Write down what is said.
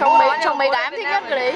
trong mấy trong mấy cái em thích nhất cái đấy.